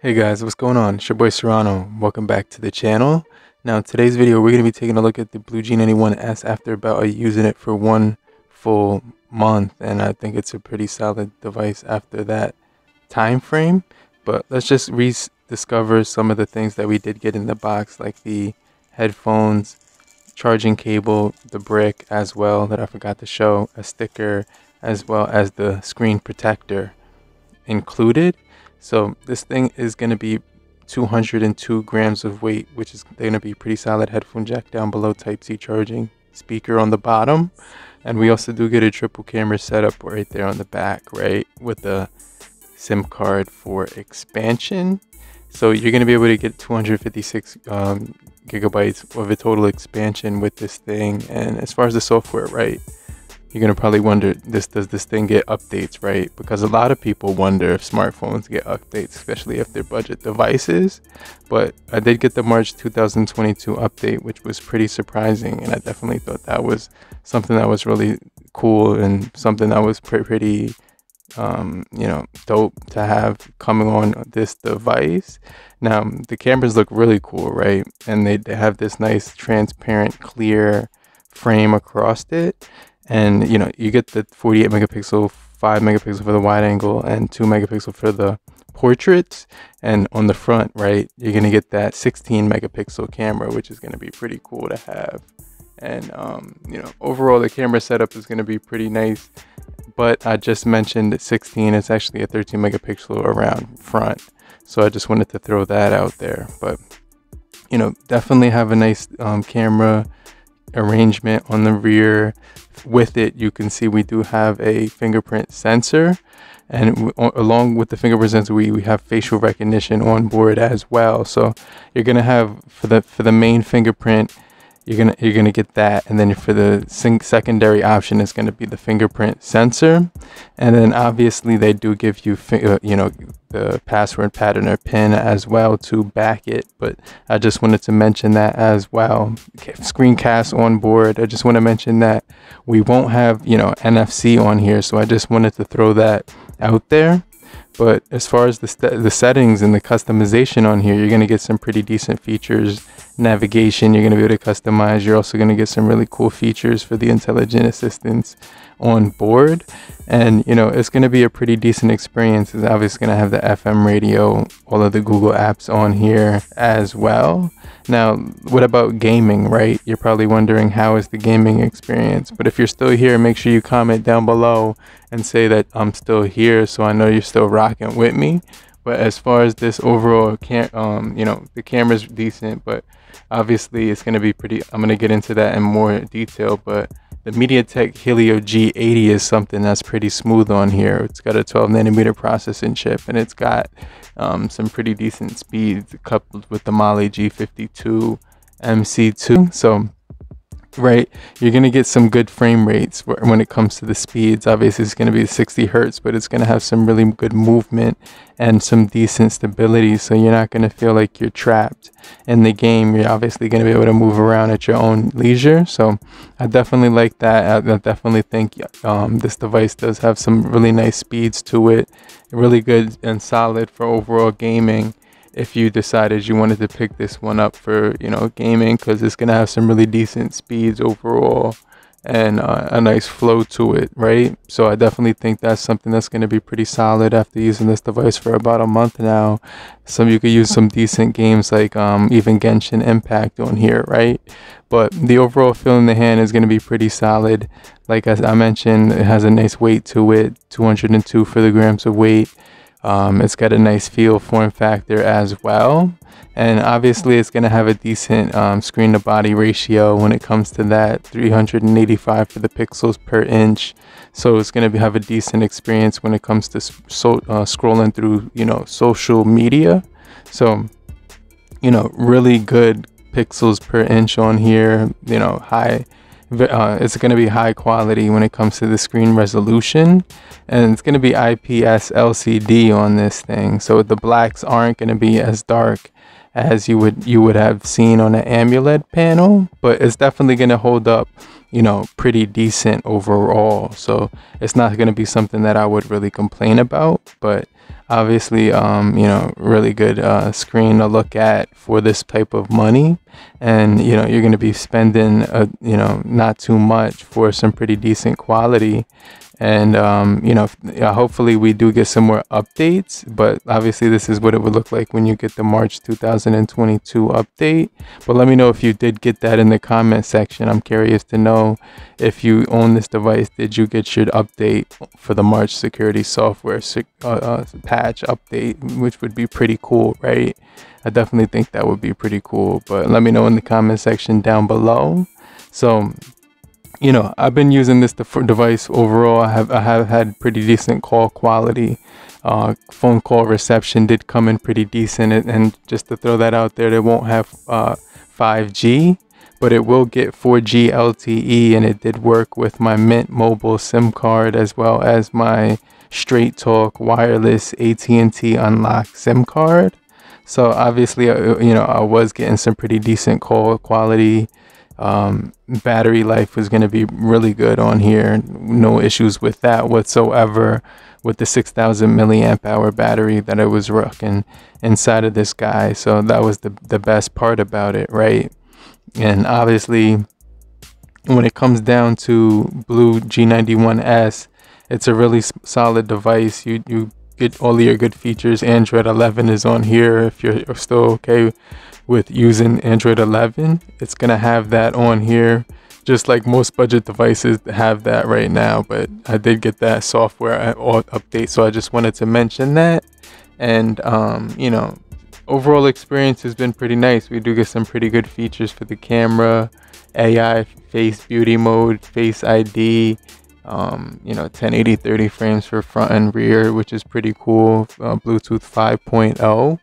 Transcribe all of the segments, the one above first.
Hey guys, what's going on? It's your boy Serrano. Welcome back to the channel. Now, today's video, we're going to be taking a look at the BLU G91S after about using it for one full month, and I think it's a pretty solid device after that time frame. But let's just rediscover some of the things that we did get in the box, like the headphones, charging cable, the brick as well that I forgot to show, a sticker, as well as the screen protector included. So this thing is going to be 202 grams of weight, which is going to be pretty solid headphone jack down below Type C charging speaker on the bottom. And we also do get a triple camera setup right there on the back, right? With a SIM card for expansion. So you're going to be able to get 256 um, gigabytes of a total expansion with this thing. And as far as the software, right? You're gonna probably wonder this does this thing get updates right? Because a lot of people wonder if smartphones get updates especially if they're budget devices. But i did get the march 2022 update which was pretty surprising and i definitely thought that was something that was really cool and something that was pretty um, you know dope to have coming on this device. Now the cameras look really cool right? And they, they have this nice transparent clear frame across it and you know you get the 48 megapixel 5 megapixel for the wide angle and 2 megapixel for the portraits and on the front right you're going to get that 16 megapixel camera which is going to be pretty cool to have. And um, you know overall the camera setup is going to be pretty nice. But i just mentioned 16 it's actually a 13 megapixel around front. So i just wanted to throw that out there. But you know definitely have a nice um, camera arrangement on the rear with it, you can see we do have a fingerprint sensor. And along with the fingerprint sensor, we, we have facial recognition on board as well. So you're gonna have for the for the main fingerprint, you're gonna you're gonna get that, and then for the secondary option is gonna be the fingerprint sensor, and then obviously they do give you uh, you know the password pattern or pin as well to back it. But I just wanted to mention that as well. Screencast on board. I just want to mention that we won't have you know NFC on here, so I just wanted to throw that out there. But as far as the, the settings and the customization on here, you're going to get some pretty decent features. Navigation, you're going to be able to customize. You're also going to get some really cool features for the intelligent assistants on board. And, you know, it's going to be a pretty decent experience. It's obviously going to have the FM radio, all of the Google apps on here as well. Now, what about gaming, right? You're probably wondering how is the gaming experience? But if you're still here, make sure you comment down below and say that I'm still here so I know you're still rocking with me. But as far as this overall, can um, you know, the camera's decent, but obviously it's gonna be pretty. I'm gonna get into that in more detail, but the MediaTek Helio G80 is something that's pretty smooth on here. It's got a 12 nanometer processing chip, and it's got um, some pretty decent speeds coupled with the Mali G52 MC2. So right? You're going to get some good frame rates when it comes to the speeds. Obviously, it's going to be 60 hertz, but it's going to have some really good movement and some decent stability. So you're not going to feel like you're trapped in the game. You're obviously going to be able to move around at your own leisure. So I definitely like that. I definitely think um, this device does have some really nice speeds to it. Really good and solid for overall gaming if you decided you wanted to pick this one up for you know gaming because it's gonna have some really decent speeds overall and uh, a nice flow to it right? So i definitely think that's something that's going to be pretty solid after using this device for about a month now. Some you could use some decent games like um, even genshin impact on here right? But the overall feel in the hand is going to be pretty solid. Like as i mentioned it has a nice weight to it 202 for the grams of weight um, it's got a nice feel form factor as well. And obviously, it's going to have a decent um, screen to body ratio when it comes to that 385 for the pixels per inch. So it's going to have a decent experience when it comes to so, uh, scrolling through, you know, social media. So, you know, really good pixels per inch on here, you know, high uh, it's going to be high quality when it comes to the screen resolution and it's going to be IPS LCD on this thing so the blacks aren't going to be as dark as you would you would have seen on an AMOLED panel but it's definitely going to hold up you know pretty decent overall so it's not going to be something that I would really complain about but obviously um, you know really good uh, screen to look at for this type of money and you know you're going to be spending a, uh, you know not too much for some pretty decent quality. And um, you know hopefully we do get some more updates but obviously this is what it would look like when you get the march 2022 update. But let me know if you did get that in the comment section. I'm curious to know if you own this device did you get your update for the march security software uh, uh, patch update which would be pretty cool right i definitely think that would be pretty cool but let me know in the comment section down below so you know, I've been using this device overall. I have I have had pretty decent call quality. Uh, phone call reception did come in pretty decent, and, and just to throw that out there, it won't have uh, 5G, but it will get 4G LTE, and it did work with my Mint Mobile SIM card as well as my Straight Talk wireless AT&T unlocked SIM card. So obviously, uh, you know, I was getting some pretty decent call quality um, battery life was going to be really good on here. No issues with that whatsoever with the 6000 milliamp hour battery that I was rocking inside of this guy. So that was the, the best part about it, right? And obviously, when it comes down to BLU G91S, it's a really solid device. You you get all your good features. Android 11 is on here if you're still okay with using Android 11. It's going to have that on here, just like most budget devices have that right now. But I did get that software update, so I just wanted to mention that. And, um, you know, overall experience has been pretty nice. We do get some pretty good features for the camera, AI face beauty mode, face ID, um, you know 1080 30 frames for front and rear which is pretty cool uh, bluetooth 5.0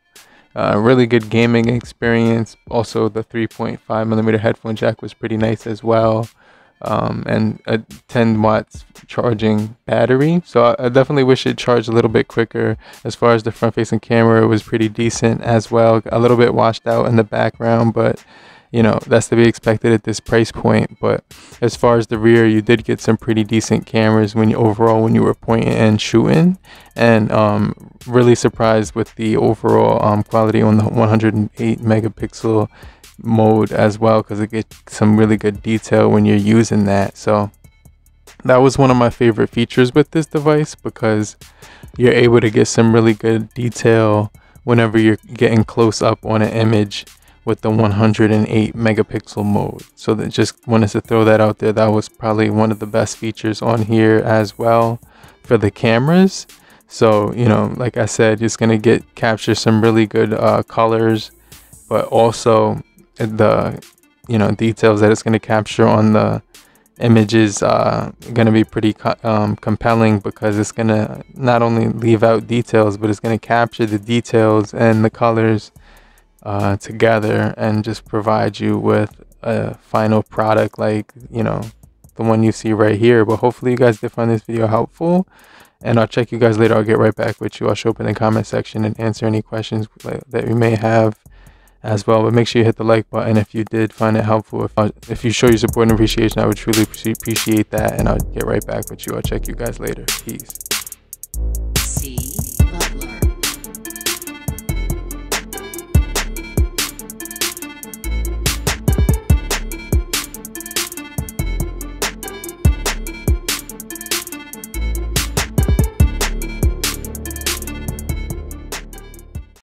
uh, really good gaming experience. Also, the 3.5 millimeter headphone jack was pretty nice as well. Um, and a 10 watts charging battery. So I, I, definitely wish it charged a little bit quicker. As far as the front facing camera, it was pretty decent as well. A little bit washed out in the background, but you know that's to be expected at this price point but as far as the rear you did get some pretty decent cameras when you overall when you were pointing and shooting and um, really surprised with the overall um, quality on the 108 megapixel mode as well because it gets some really good detail when you're using that so that was one of my favorite features with this device because you're able to get some really good detail whenever you're getting close up on an image with the 108 megapixel mode. So that just wanted to throw that out there. That was probably one of the best features on here as well for the cameras. So, you know, like I said, it's going to get capture some really good uh, colors, but also the, you know, details that it's going to capture on the images uh, going to be pretty co um, compelling because it's going to not only leave out details, but it's going to capture the details and the colors uh, together and just provide you with a final product like, you know, the one you see right here. But hopefully you guys did find this video helpful. And I'll check you guys later. I'll get right back with you. I'll show up in the comment section and answer any questions that you may have as well. But make sure you hit the like button if you did find it helpful. If, uh, if you show your support and appreciation, I would truly appreciate that. And I'll get right back with you. I'll check you guys later. Peace.